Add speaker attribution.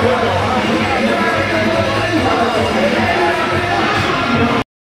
Speaker 1: Yeah.